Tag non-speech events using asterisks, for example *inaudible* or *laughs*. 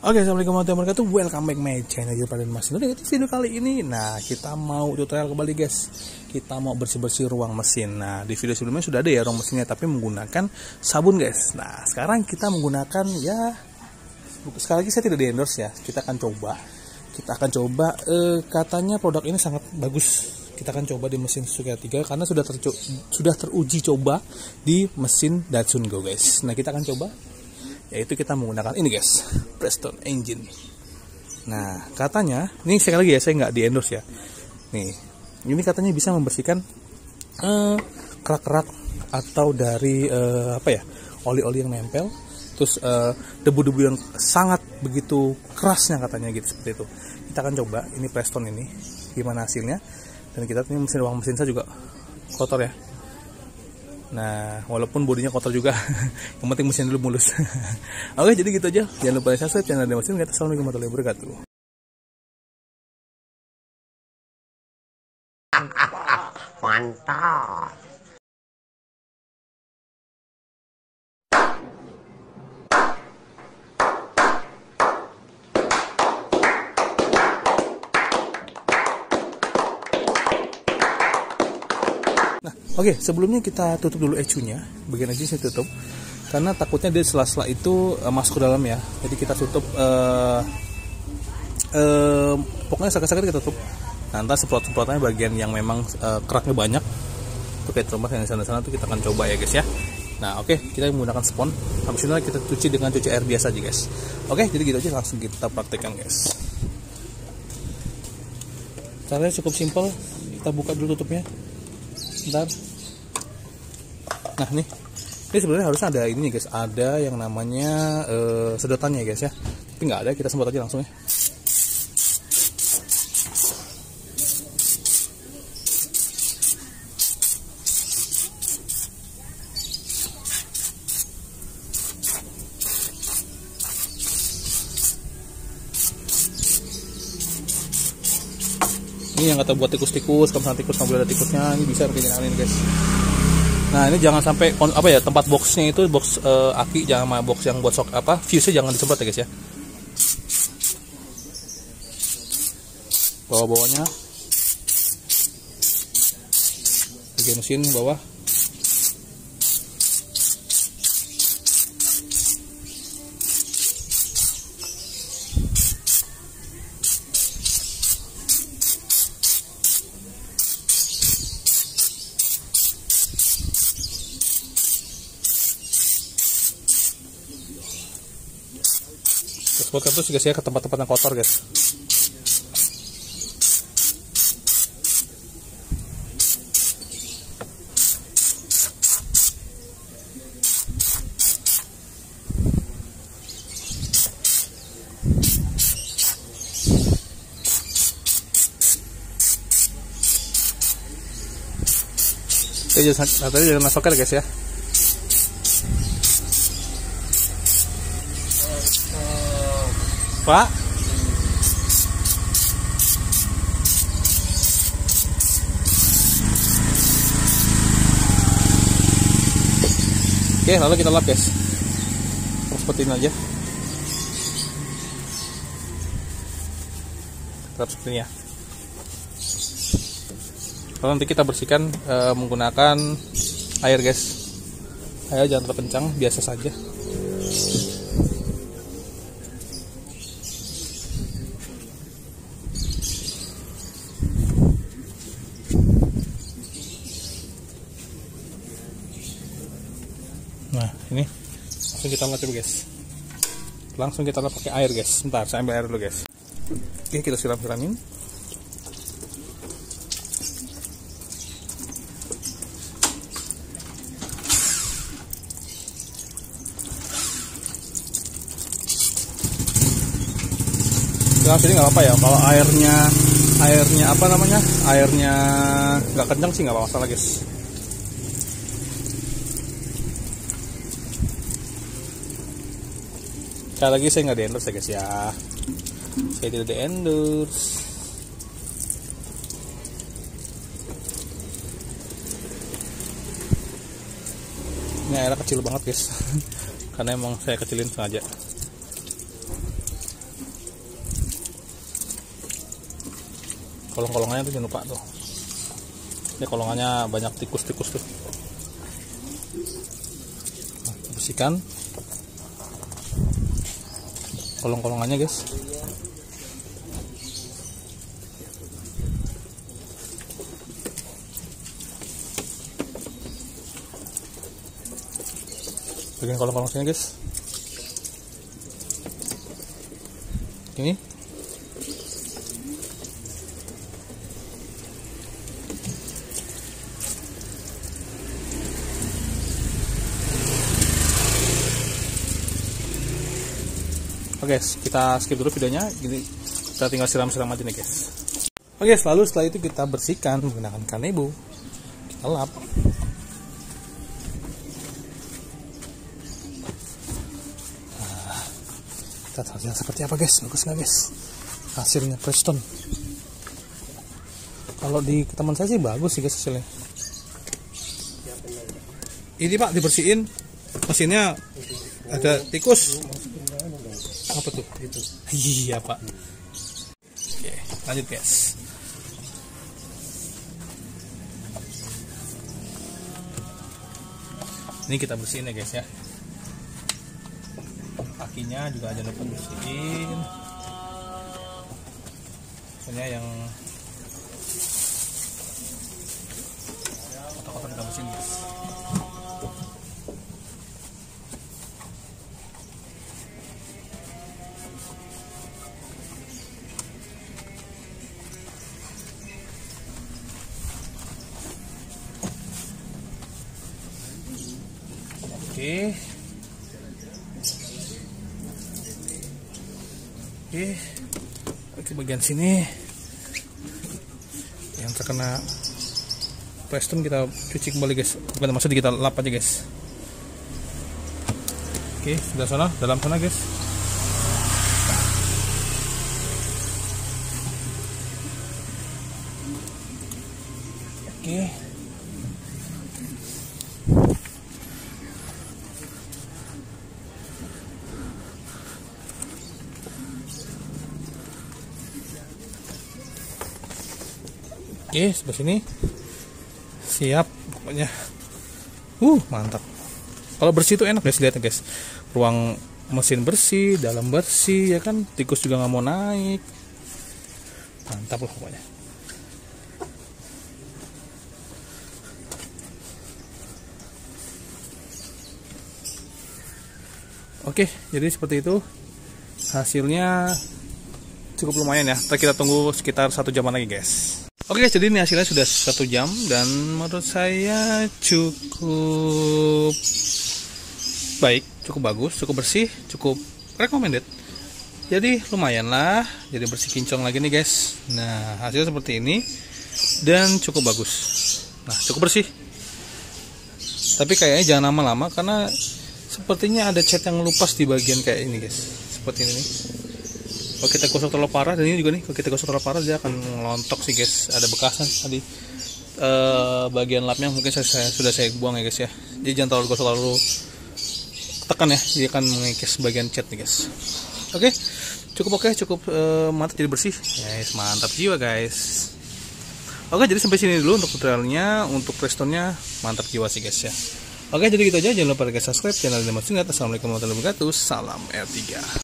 Oke, assalamualaikum warahmatullahi wabarakatuh. Welcome back my channel pada Mas. Di video kali ini, nah kita mau tutorial kembali guys. Kita mau bersih-bersih ruang mesin. Nah di video sebelumnya sudah ada ya ruang mesinnya, tapi menggunakan sabun guys. Nah sekarang kita menggunakan ya sekali lagi saya tidak di endorse ya. Kita akan coba. Kita akan coba. Eh, katanya produk ini sangat bagus. Kita akan coba di mesin Suzuki 3 karena sudah sudah teruji coba di mesin Datsun Go guys. Nah kita akan coba yaitu kita menggunakan ini guys. Preston engine. Nah katanya ini sekali lagi ya saya nggak di endorse ya. Nih ini katanya bisa membersihkan kerak kerak-kerak atau dari uh, apa ya oli-oli yang nempel. Terus debu debu-debu yang sangat begitu kerasnya katanya gitu seperti itu. Kita akan coba ini Preston ini gimana hasilnya. Dan kita ini mesin uang mesin saya juga kotor ya Nah, walaupun bodinya kotor juga, *laughs* yang penting mesin dulu mulus. *laughs* Oke, jadi gitu aja. Jangan lupa subscribe channel Demosin. Assalamualaikum warahmatullahi wabarakatuh. *laughs* Mantap. Oke, okay, sebelumnya kita tutup dulu ecunya. Bagian ecu saya tutup karena takutnya dia sela-sela itu uh, masuk ke dalam ya. Jadi kita tutup uh, uh, pokoknya sakit-sakit kita tutup. Ntar semprot-semprotannya bagian yang memang uh, keraknya banyak. Itu kayak yang sana-sana tuh kita akan coba ya guys ya. Nah, oke, okay, kita menggunakan spon. Habis itu kita cuci dengan cuci air biasa aja guys. Oke, okay, jadi gitu aja langsung kita praktekkan guys. Caranya cukup simpel. Kita buka dulu tutupnya ntar nah nih. Ini sebenarnya harusnya ada ini guys. Ada yang namanya uh, sedotannya guys ya. Tapi nggak ada kita semprot aja langsung ya ini yang kata buat tikus-tikus kalau tikus nggak boleh ada tikusnya ini bisa pakai ini guys. Nah ini jangan sampai apa ya tempat boxnya itu box uh, aki jangan sama box yang buat sok apa fuse jangan disemprot ya guys ya. Bawah-bawahnya. Bagian mesin bawah terus guys ya ke tempat-tempat yang kotor guys Oke, jangan, tadi jangan masuk guys ya. Pak. Oke, lalu kita lap guys. Seperti ini aja. Tetap seperti ini ya. Lalu nanti kita bersihkan e, menggunakan air guys. Air jangan terlalu kencang, biasa saja. nah ini kita lap guys. Langsung kita lap pakai air guys. Sebentar saya ambil air dulu guys. Oke kita siram siramin Nah, sini nggak apa-apa ya. Kalau airnya airnya apa namanya? Airnya nggak kencang sih nggak masalah guys sekali lagi saya nggak di endorse ya guys ya. Saya tidak di endorse ini airnya kecil banget guys. *laughs* Karena emang saya kecilin sengaja. Kolong-kolongannya tuh jangan lupa tuh. Ini kolongannya banyak tikus-tikus tuh. Nah, bersihkan kolong-kolongannya guys. Bagian kolong-kolong sini guys ini Oke, guys, kita skip dulu videonya. Gini, kita tinggal siram-siram aja nih, guys. Oke, guys, lalu setelah itu kita bersihkan menggunakan kanebo. Kita lap. Nah, kita lihat seperti apa, guys? Bagus nggak, guys? Hasilnya Preston. Kalau di teman saya sih bagus sih, guys, hasilnya. Ini Pak dibersihin mesinnya ada tikus apa tuh? Itu iya pak. Oke lanjut guys. Ini kita bersihin ya guys ya. Kakinya juga aja lupa bersihin. Soalnya yang kotor-kotor kita bersihin guys Oke. Oke. Oke bagian sini yang terkena Preston kita cuci kembali guys. Bukan maksud kita lap aja guys. Oke, sudah sana, dalam sana guys. Oke. Oke, sebelah sini siap pokoknya. Uh, mantap. Kalau bersih itu enak guys, lihat guys. Ruang mesin bersih, dalam bersih ya kan. Tikus juga nggak mau naik. Mantap lah pokoknya. Oke, jadi seperti itu hasilnya cukup lumayan ya. Kita tunggu sekitar satu jam lagi guys. Oke guys, jadi ini hasilnya sudah satu jam dan menurut saya cukup baik, cukup bagus, cukup bersih, cukup recommended. Jadi lumayan lah, jadi bersih kincong lagi nih guys. Nah hasilnya seperti ini dan cukup bagus. Nah cukup bersih. Tapi kayaknya jangan lama-lama karena sepertinya ada cat yang lupas di bagian kayak ini guys. Seperti ini nih kalau kita gosok terlalu parah dan ini juga nih kalau kita gosok terlalu parah dia akan ngelontok sih guys. Ada bekasan tadi. Uh, bagian lapnya mungkin saya, saya sudah saya buang ya guys ya. Jadi jangan terlalu gosok terlalu tekan ya. Dia akan mengikis bagian cat nih guys. Oke okay, cukup oke okay, cukup uh, mantap jadi bersih. Guys mantap jiwa guys. Oke jadi sampai sini dulu untuk tutorialnya untuk prestonnya mantap jiwa sih guys ya. Oke jadi gitu aja. Jangan lupa like subscribe channel Demat Sungat Assalamualaikum warahmatullahi wabarakatuh. Salam R3